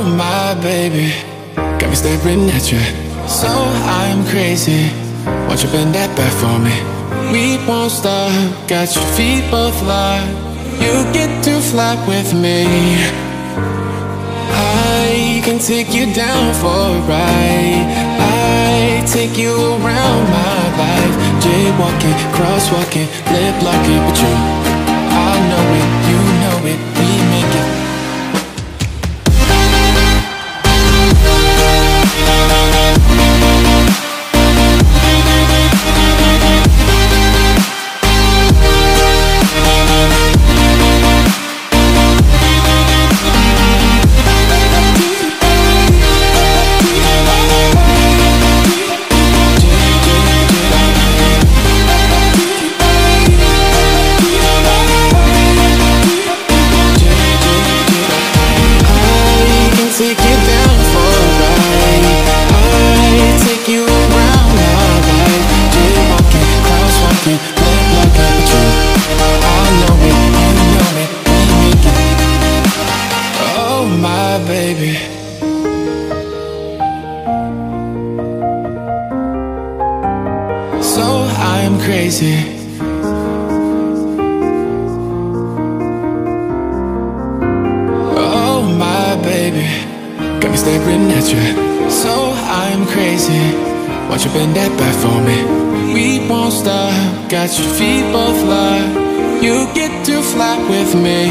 My baby, got me staring at you. So I'm crazy. Won't you bend that back for me? We won't stop. Got your feet both locked. You get to fly with me. I can take you down for a ride. I take you around my life. Jaywalking, crosswalking, lip locking, but you, So I'm crazy. Oh my baby, got me staring at you. So I'm crazy. Won't you bend that back for me? We won't stop. Got your feet both locked. You get to fly with me.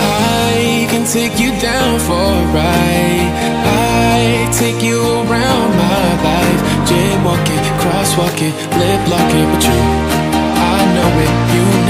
I can take you down for a ride. I take you around crosswalking, lip locking, but you, I know it, you